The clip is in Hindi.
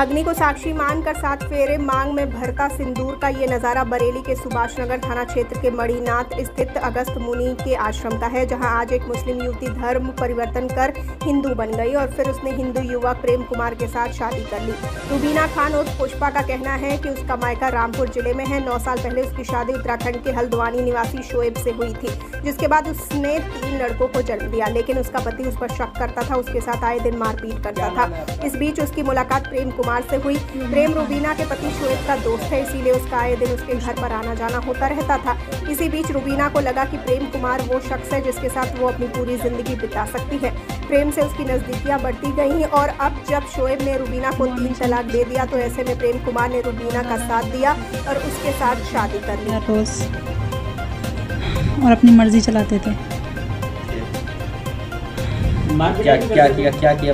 अग्नि को साक्षी मानकर सात फेरे मांग में भरता सिंदूर का ये नज़ारा बरेली के सुभाष नगर थाना क्षेत्र के मणिनाथ स्थित अगस्त मुनि के आश्रम का है, जहाँ आज एक मुस्लिम युवती धर्म परिवर्तन कर हिंदू बन गई और फिर उसने हिंदू युवक प्रेम कुमार के साथ शादी कर ली। रुबीना खान और पुष्पा का कहना है कि उसका मायका रामपुर ज़िले में है। नौ साल पहले उसकी शादी उत्तराखंड के हल्द्वानी निवासी शोएब से हुई थी, जिसके बाद उसने तीन लड़कों को जन्म दिया, लेकिन उसका पति उस पर शक करता था, उसके साथ आए दिन मारपीट करता था। इस बीच उसकी मुलाकात प्रेम कुमार से हुई। प्रेम रुबीना के पति शोएब का दोस्त है इसीलिए उसका आए दिन उसके घर पर आना जाना होता रहता था। इसी बीच रुबीना को लगा कि प्रेम कुमार वो शख्स है जिसके साथ वो अपनी पूरी ज़िंदगी बिता सकती है। प्रेम से उसकी नज़दीकियाँ बढ़ती गईं और अब जब शोएब ने रुबीना को तीन तलाक दे दिया तो ऐसे में प्रेम कुमार ने रुबीना का साथ दिया और उसके साथ शादी कर लिया रोज़ और अपनी मर्ज़ी चलाते थे। क्या क्या किया क्या किया